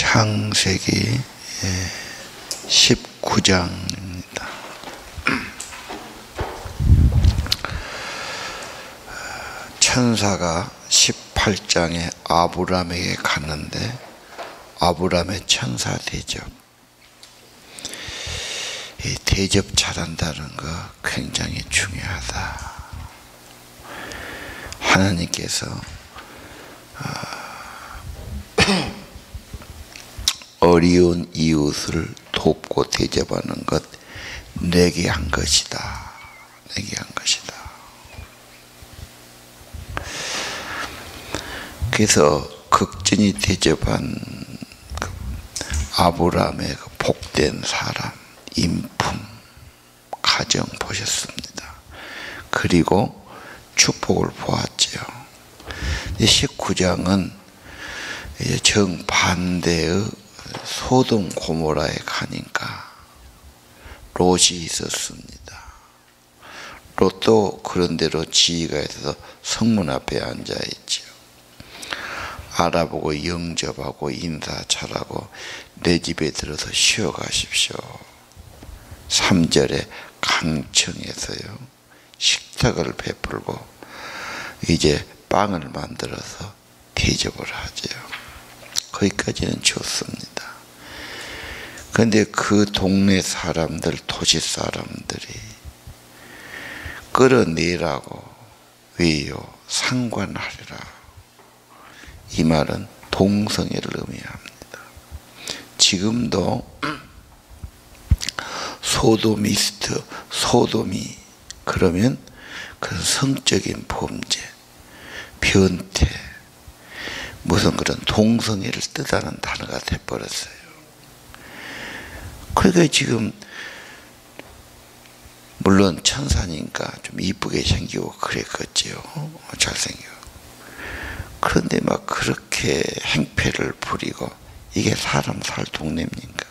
창세기 19장입니다. 천사가 18장에 아브람에게 갔는데 아브람의 천사 대접 이 대접 잘한다는 거 굉장히 중요하다. 하나님께서 어려운 이웃을 돕고 대접하는 것 내게 한 것이다. 내게 한 것이다. 그래서 극진히 대접한 그 아브라함의 그 복된 사람, 인품, 가정 보셨습니다. 그리고 축복을 보았죠. 19장은 정반대의 소돔 고모라에 가니까 롯이 있었습니다. 롯도 그런 대로 지휘가 있어서 성문 앞에 앉아 있죠. 알아보고 영접하고 인사 잘하고 내 집에 들어서 쉬어 가십시오. 3절에 강청에서요. 식탁을 베풀고 이제 빵을 만들어서 대접을 하죠. 거기까지는 좋습니다. 그런데 그 동네 사람들, 도시 사람들이 끌어내라고 왜요? 상관하리라. 이 말은 동성애를 의미합니다. 지금도 소도미스트, 소돔이 그러면 그 성적인 범죄, 변태, 무슨 그런 동성애를 뜻하는 단어가 돼버렸어요. 그러니까 지금 물론 천사니까 좀 이쁘게 생기고 그랬겠지요. 잘생겨. 그런데 막 그렇게 행패를 부리고 이게 사람 살 동네입니까?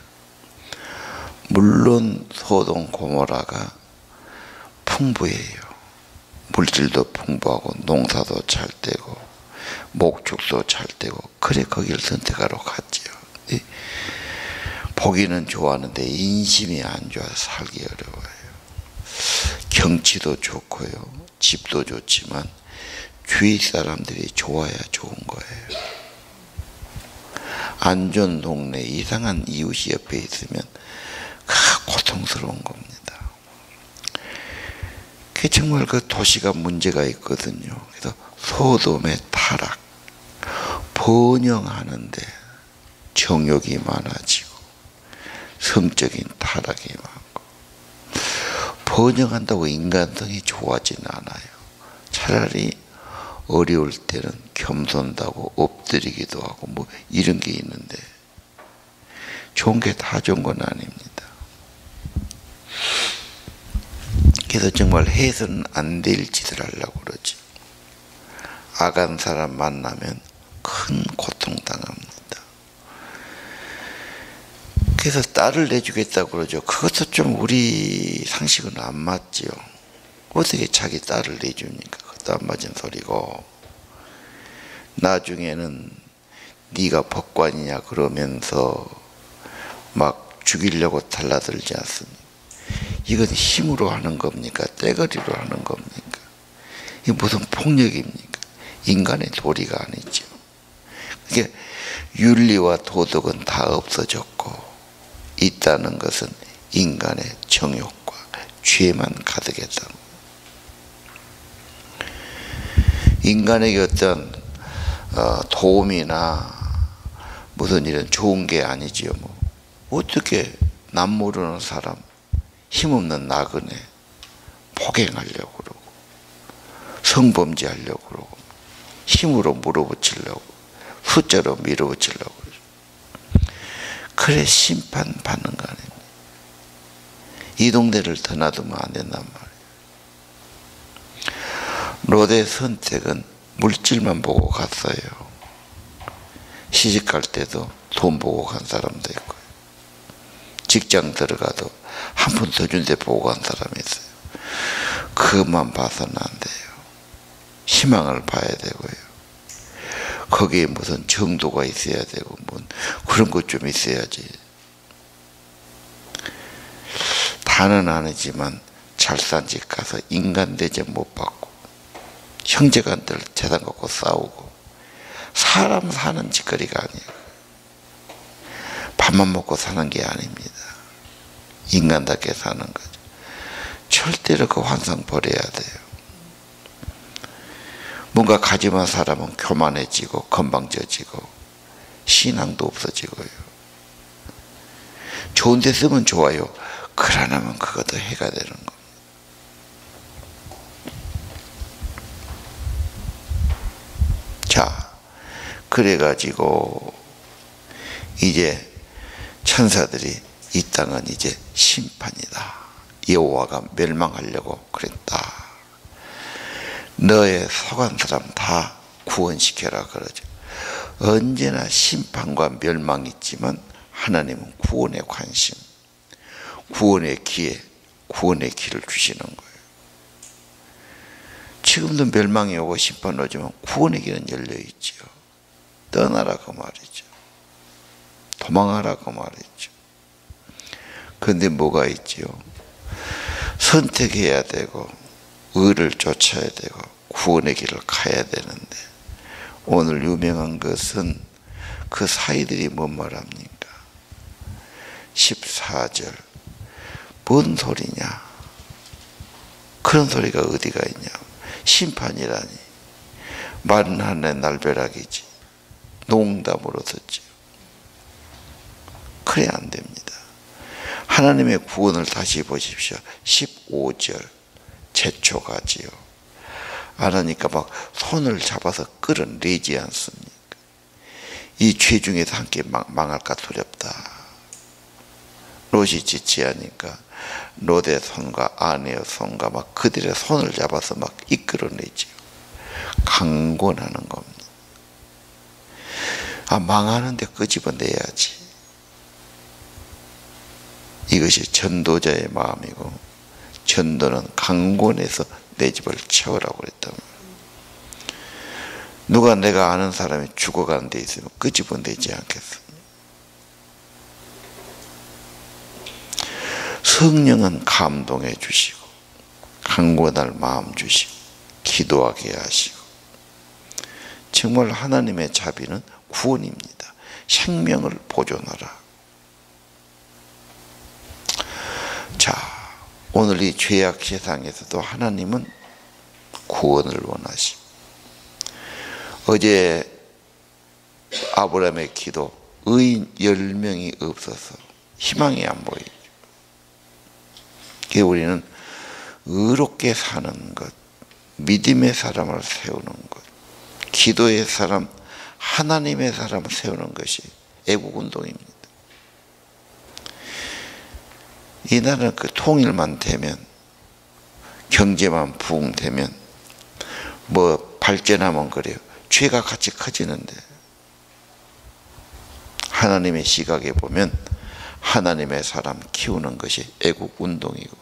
물론 소동 고모라가 풍부해요. 물질도 풍부하고 농사도 잘 되고 목축도 잘 되고 그래 거기를 선택하러 갔지요. 보기는 좋아하는데 인심이 안 좋아서 살기 어려워요. 경치도 좋고요. 집도 좋지만 주위 사람들이 좋아야 좋은 거예요. 안 좋은 동네 이상한 이웃이 옆에 있으면 고통스러운 겁니다. 그 정말 그 도시가 문제가 있거든요. 그래서 소돔의 타락, 번영하는데 정욕이 많아지고 성적인 타락이 많고 번영한다고 인간성이 좋아지는 않아요. 차라리 어려울 때는 겸손하고 엎드리기도 하고 뭐 이런 게 있는데 좋은 게 다 좋은 건 아닙니다. 그래서 정말 해서는 안 될 짓을 하려고 그러지. 악한 사람 만나면 큰 고통 당합니다. 그래서 딸을 내주겠다고 그러죠. 그것도 좀 우리 상식은 안 맞지요. 어떻게 자기 딸을 내줍니까? 그것도 안 맞은 소리고. 나중에는 네가 법관이냐 그러면서 막 죽이려고 달라들지 않습니까? 이건 힘으로 하는 겁니까? 떼거리로 하는 겁니까? 이게 무슨 폭력입니까? 인간의 도리가 아니죠. 그게 윤리와 도덕은 다 없어졌고 있다는 것은 인간의 정욕과 죄만 가득했다. 인간에게 어떤 어, 도움이나 무슨 일은 좋은 게 아니지요. 뭐 어떻게 남 모르는 사람 힘없는 나그네 폭행하려고 그러고 성범죄하려고 그러고 힘으로 물어붙이려고 숫자로 밀어붙이려고 그래 심판 받는 거 아닙니까? 이 동네를 더 놔두면 안 된단 말이에요. 롯의 선택은 물질만 보고 갔어요. 시집 갈 때도 돈 보고 간 사람도 있고요. 직장 들어가도 한 푼 더 준데 보고 간 사람이 있어요. 그것만 봐서는 안 돼요. 희망을 봐야 되고요. 거기에 무슨 정도가 있어야 되고, 뭐, 그런 것 좀 있어야지. 다는 아니지만 잘산 집 가서 인간 대접 못 받고 형제간들 재단 갖고 싸우고 사람 사는 짓거리가 아니에요. 밥만 먹고 사는 게 아닙니다. 인간답게 사는 거죠. 절대로 그 환상 버려야 돼요. 뭔가 가지만 사람은 교만해지고 건방져지고 신앙도 없어지고요. 좋은 데 쓰면 좋아요. 그러나면 그것도 해가 되는 거. 자, 그래가지고 이제 천사들이 이 땅은 이제 심판이다. 여호와가 멸망하려고 그랬다. 너의 속한 사람 다 구원시켜라 그러죠. 언제나 심판과 멸망이 있지만 하나님은 구원에 관심, 구원의 기회, 구원의 길을 주시는 거예요. 지금도 멸망이 오고 심판 오지만 구원의 길은 열려 있죠. 떠나라 그 말이죠. 도망하라 그 말이죠. 그런데 뭐가 있지요? 선택해야 되고 의를 쫓아야 되고 구원의 길을 가야 되는데 오늘 유명한 것은 그 사이들이 뭔 말합니까? 14절 뭔 소리냐? 그런 소리가 어디가 있냐? 심판이라니 하늘의 날벼락이지 농담으로 듣지 그래 안 됩니다. 하나님의 구원을 다시 보십시오. 15절 제초가지요. 안 하니까 막 손을 잡아서 끌어내지 않습니까? 이죄 중에서 함께 망할까 두렵다. 롯이 지치하니까 롯의 손과 아내의 손과 막 그들의 손을 잡아서 막 이끌어내지요. 강권하는 겁니다. 아, 망하는데 끄집어내야지. 이것이 전도자의 마음이고 전도는 강권에서 내 집을 채우라고 그랬다. 누가 내가 아는 사람이 죽어가는 데 있으면 끄집어내지 않겠습니까? 성령은 감동해 주시고 강권할 마음 주시고 기도하게 하시고 정말 하나님의 자비는 구원입니다. 생명을 보존하라. 자, 오늘 이 죄악 세상에서도 하나님은 구원을 원하시고 어제 아브라함의 기도 의인 10명이 없어서 희망이 안 보이죠. 우리는 의롭게 사는 것, 믿음의 사람을 세우는 것, 기도의 사람, 하나님의 사람을 세우는 것이 애국운동입니다. 이 나라는 그 통일만 되면 경제만 부흥되면 뭐 발전하면 그래요. 죄가 같이 커지는데 하나님의 시각에 보면 하나님의 사람 키우는 것이 애국 운동이고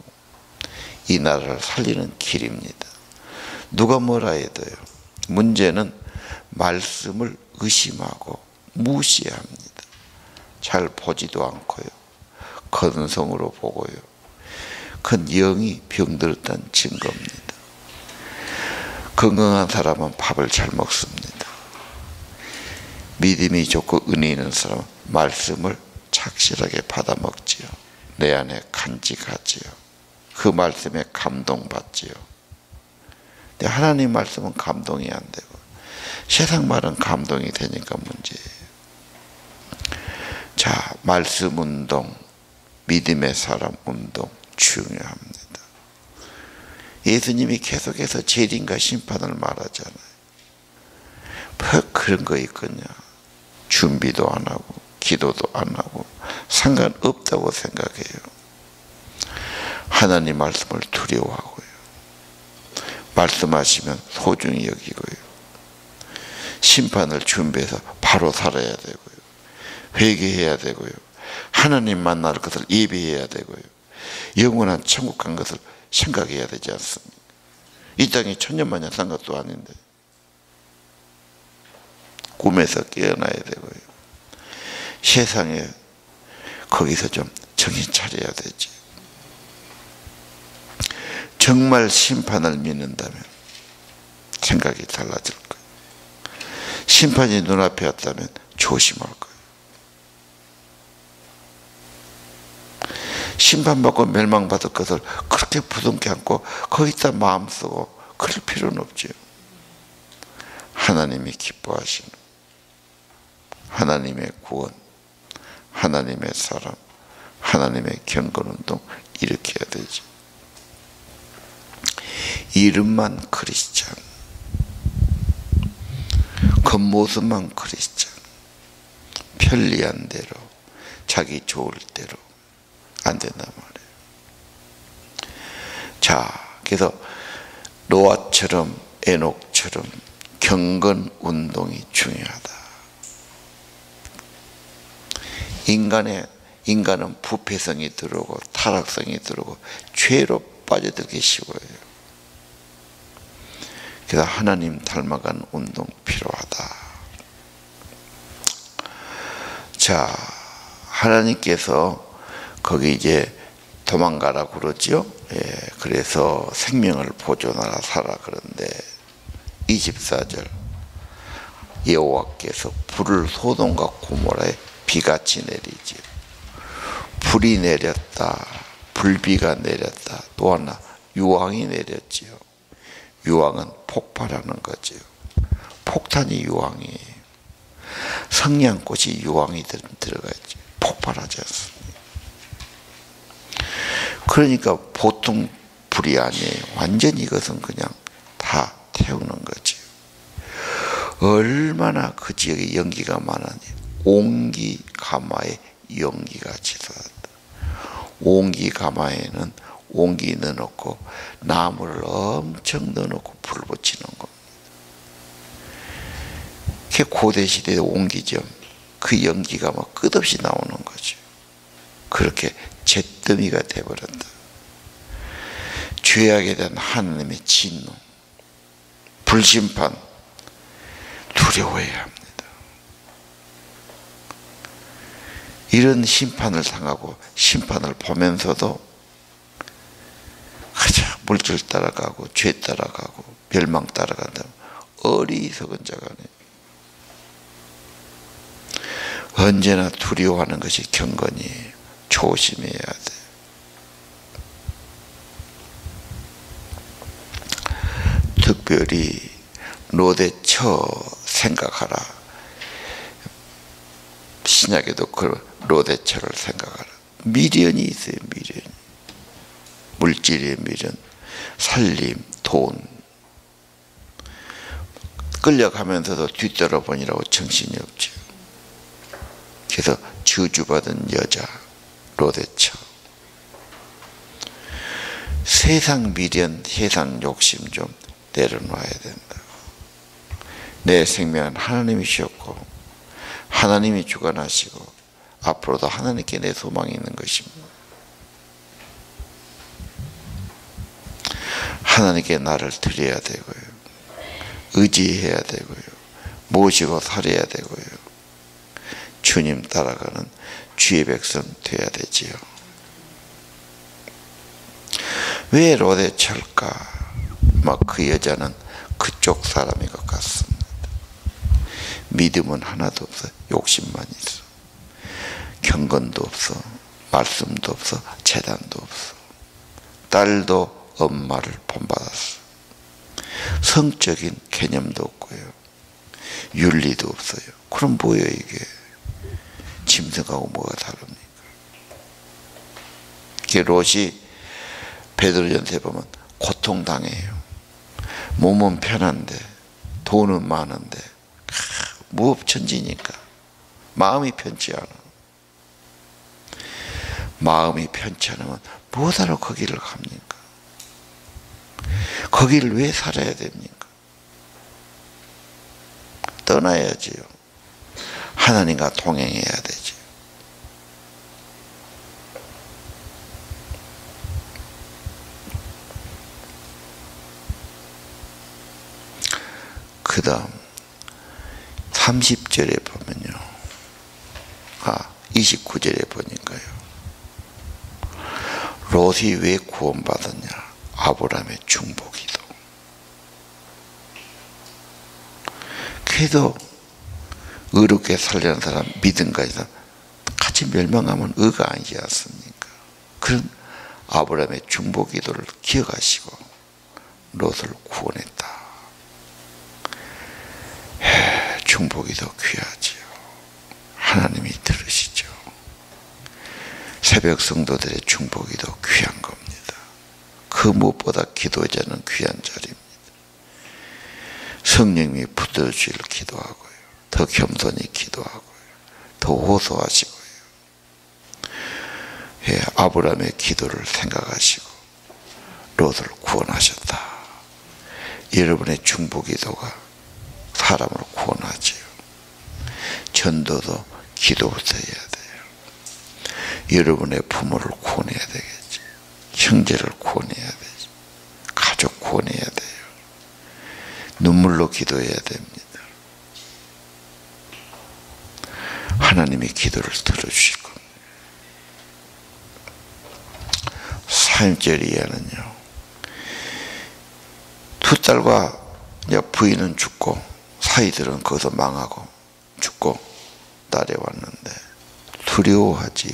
이 나라를 살리는 길입니다. 누가 뭐라 해도요. 문제는 말씀을 의심하고 무시합니다. 잘 보지도 않고요. 건성으로 보고요. 큰 영이 병들었다는 증거입니다. 건강한 사람은 밥을 잘 먹습니다. 믿음이 좋고 은혜 있는 사람은 말씀을 착실하게 받아 먹지요. 내 안에 간직하지요. 그 말씀에 감동받지요. 근데 하나님 말씀은 감동이 안 되고 세상 말은 감동이 되니까 문제예요. 자, 말씀 운동, 믿음의 사람 운동 중요합니다. 예수님이 계속해서 재림과 심판을 말하잖아요. 뭐 그런 거 있거냐. 준비도 안 하고 기도도 안 하고 상관없다고 생각해요. 하나님 말씀을 두려워하고요. 말씀하시면 소중히 여기고요. 심판을 준비해서 바로 살아야 되고요. 회개해야 되고요. 하나님 만날 것을 예비해야 되고요. 영원한 천국 간 것을 생각해야 되지 않습니까? 이 땅이 천년만년 산 것도 아닌데 꿈에서 깨어나야 되고요. 세상에 거기서 좀 정신 차려야 되지. 정말 심판을 믿는다면 생각이 달라질 거예요. 심판이 눈앞에 왔다면 조심할 거예요. 심판받고 멸망받을 것을 그렇게 부둥켜 안고 거기다 마음 쓰고 그럴 필요는 없죠. 하나님이 기뻐하시는 하나님의 구원, 하나님의 사람, 하나님의 경건운동 일으켜야 되죠. 이름만 크리스찬, 겉모습만 크리스찬, 편리한 대로, 자기 좋을 대로 안 된단 말이에요. 자, 그래서 노아처럼 에녹처럼 경건 운동이 중요하다. 인간의 인간은 부패성이 들어오고 타락성이 들어오고 죄로 빠져들기 쉬워요. 그래서 하나님 닮아간 운동 필요하다. 자, 하나님께서 거기 이제 도망가라 그러지요. 예, 그래서 생명을 보존하라 살아 그런데 24절 여호와께서 불을 소돔과 고모라에 비같이 내리지요. 불이 내렸다. 불비가 내렸다. 또 하나 유황이 내렸지요. 유황은 폭발하는 거지요. 폭탄이 유황이에요. 성냥꽃이 유황이 들어가 있죠. 폭발하지 않습니다. 그러니까 보통 불이 아니에요. 완전히 이것은 그냥 다 태우는 거지. 얼마나 그 지역에 연기가 많으니 옹기 가마에 연기가 치솟았다. 옹기 가마에는 옹기 넣어놓고 나무를 엄청 넣어놓고 불 붙이는 겁니다. 그게 고대 시대의 옹기죠. 그 연기가 막 끝없이 나오는 거죠. 그렇게 잿더미가 되버렸다. 죄악에 대한 하나님의 진노, 불심판 두려워해야 합니다. 이런 심판을 당하고 심판을 보면서도 가자 물질 따라가고 죄 따라가고 멸망 따라간다면 어리석은 자가 아니에요. 언제나 두려워하는 것이 경건이에요. 조심해야 돼. 특별히 로데처 생각하라. 신약에도 그 로데처를 생각하라. 미련이 있어요, 미련. 물질의 미련, 살림, 돈. 끌려가면서도 뒤돌아보니라고 정신이 없죠. 그래서 저주받은 여자, 로데처. 세상 미련, 세상 욕심 좀 내려놔야 된다. 내 생명은 하나님이셨고 하나님이 주관하시고 앞으로도 하나님께 내 소망이 있는 것입니다. 하나님께 나를 드려야 되고요. 의지해야 되고요. 모시고 살아야 되고요. 주님 따라가는 주의 백성 되어야 되지요. 왜 로데철까? 막그 여자는 그쪽 사람인 것 같습니다. 믿음은 하나도 없어. 욕심만 있어. 경건도 없어. 말씀도 없어. 재단도 없어. 딸도 엄마를 본받았어. 성적인 개념도 없고요. 윤리도 없어요. 그럼 뭐예요 이게? 짐승하고 뭐가 다릅니까? 이게 롯이 베드로전서에 보면 고통당해요. 몸은 편한데 돈은 많은데 무업천지니까 마음이 편치 않아. 마음이 편치 않으면 뭐하러 거기를 갑니까? 거기를 왜 살아야 됩니까? 떠나야지요. 하나님과 동행해야 되 다음 30절에 보면요. 아, 29절에 보니까요. 롯이 왜 구원받았냐? 아브라함의 중보기도. 그래도 의롭게 살려는 사람 믿음까지 같이 멸망하면 의가 아니지 않습니까? 그런 아브라함의 중보기도를 기억하시고 롯을 구원했다. 중보기도 귀하지요. 하나님이 들으시죠. 새벽 성도들의 중보기도 귀한 겁니다. 그 무엇보다 기도자는 귀한 자리입니다. 성령이 붙들어주길 기도하고요. 더 겸손히 기도하고요. 더 호소하시고요. 예, 아브라함의 기도를 생각하시고 롯을 구원하셨다. 여러분의 중보 기도가 사람을 구원하지요. 전도도 기도부터 해야 돼요. 여러분의 부모를 구원해야 되겠지. 형제를 구원해야 되지. 가족 구원해야 돼요. 눈물로 기도해야 됩니다. 하나님이 기도를 들어주실 겁니다. 사임절 이하는요. 두 딸과 부인은 죽고 사이들은 거기서 망하고 죽고 딸에 왔는데 두려워하지요.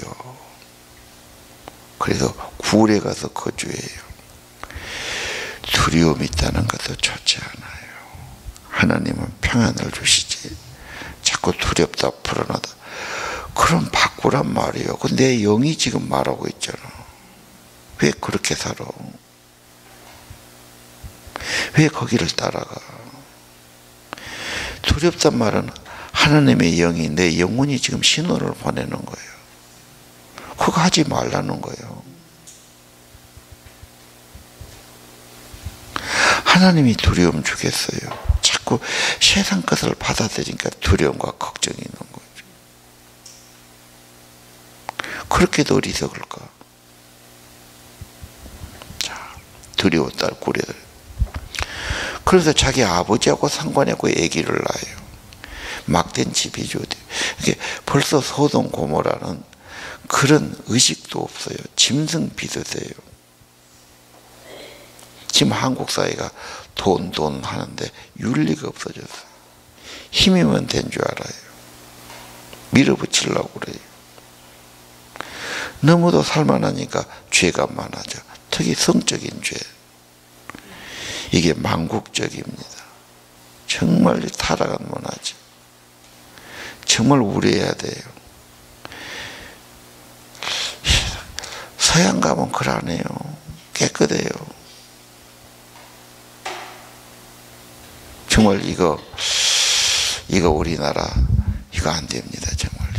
그래서 굴에 가서 거주해요. 두려움이 있다는 것도 좋지 않아요. 하나님은 평안을 주시지. 자꾸 두렵다, 불안하다. 그럼 바꾸란 말이에요. 내 영이 지금 말하고 있잖아. 왜 그렇게 살아? 왜 거기를 따라가? 두렵단 말은 하나님의 영이 내 영혼이 지금 신호를 보내는 거예요. 그거 하지 말라는 거예요. 하나님이 두려움 주겠어요. 자꾸 세상 것을 받아들이니까 두려움과 걱정이 있는 거죠. 그렇게도 어리석을까? 자, 두려웠다, 꾸려들. 그래서 자기 아버지하고 상관하고 아기를 낳아요. 막된 집이죠. 이게 벌써 소동 고모라는 그런 의식도 없어요. 짐승 비슷해요. 지금 한국 사회가 돈, 돈 하는데 윤리가 없어졌어요. 힘이면 된 줄 알아요. 밀어붙이려고 그래요. 너무도 살만하니까 죄가 많아져. 특히 성적인 죄. 이게 망국적입니다. 정말 타락한 문화지. 정말 우려해야 돼요. 서양 가면 그러네요. 깨끗해요. 정말 이거 이거 우리나라 이거 안 됩니다. 정말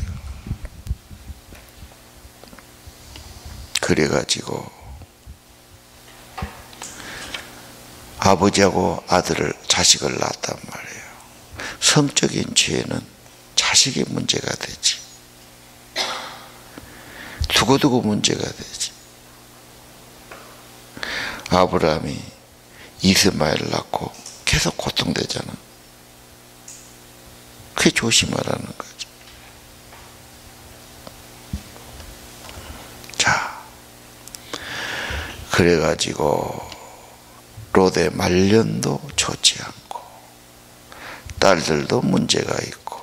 그래가지고 아버지하고 아들을 자식을 낳았단 말이에요. 성적인 죄는 자식의 문제가 되지. 두고두고 문제가 되지. 아브라함이 이스마엘 낳고 계속 고통되잖아. 그게 조심하라는 거죠. 자, 그래가지고 롯의 말년도 좋지 않고 딸들도 문제가 있고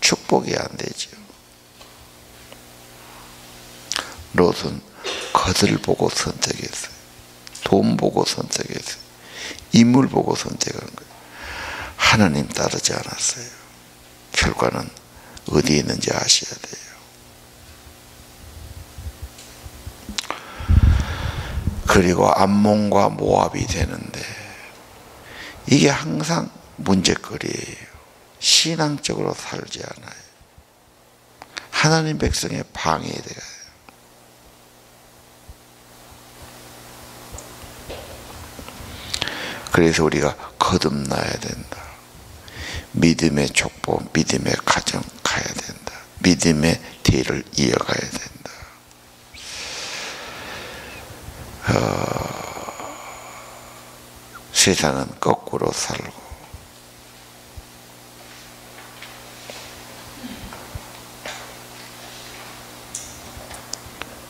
축복이 안 되죠. 롯은 것을 보고 선택했어요. 돈 보고 선택했어요. 인물 보고 선택한 거예요. 하나님 따르지 않았어요. 결과는 어디에 있는지 아셔야 돼요. 그리고 암몬과 모압이 되는데 이게 항상 문제거리예요. 신앙적으로 살지 않아요. 하나님 백성의 방해돼요. 그래서 우리가 거듭나야 된다. 믿음의 족보, 믿음의 가정 가야 된다. 믿음의 뒤를 이어가야 된다. 어, 세상은 거꾸로 살고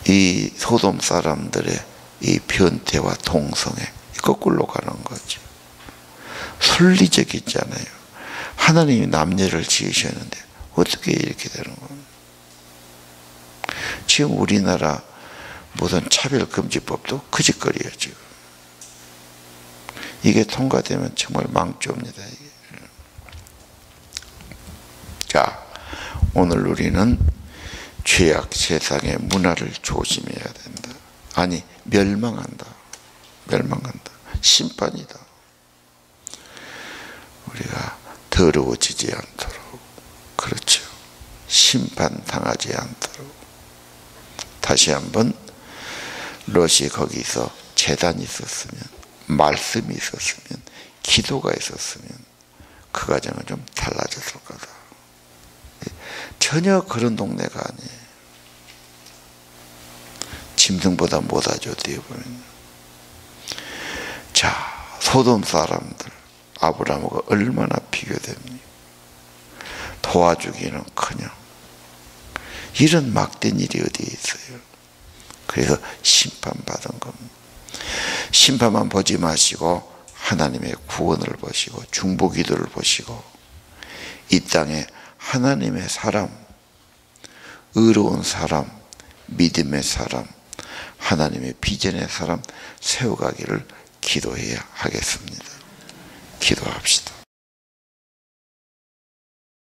이 소돔 사람들의 이 변태와 동성애 거꾸로 가는 거죠. 순리적이잖아요. 하나님이 남녀를 지으셨는데 어떻게 이렇게 되는 겁니까? 지금 우리나라 모든 차별금지법도 그짓거리예요 지금. 이게 통과되면 정말 망조입니다. 자, 오늘 우리는 죄악 세상의 문화를 조심해야 된다. 아니 멸망한다. 멸망한다. 심판이다. 우리가 더러워지지 않도록 그렇죠. 심판 당하지 않도록 다시 한번 롯이 거기서 재단이 있었으면 말씀이 있었으면 기도가 있었으면 그 가정은 좀 달라졌을 거다. 전혀 그런 동네가 아니에요. 짐승보다 못하죠, 어떻게 보면. 자, 소돔 사람들, 아브라함과 얼마나 비교됩니까? 도와주기는 커녕. 이런 막된 일이 어디에 있어요? 그래서 심판받은 겁니다. 심판만 보지 마시고 하나님의 구원을 보시고 중보기도를 보시고 이 땅에 하나님의 사람, 의로운 사람, 믿음의 사람, 하나님의 비전의 사람 세워가기를 기도해야 하겠습니다. 기도합시다.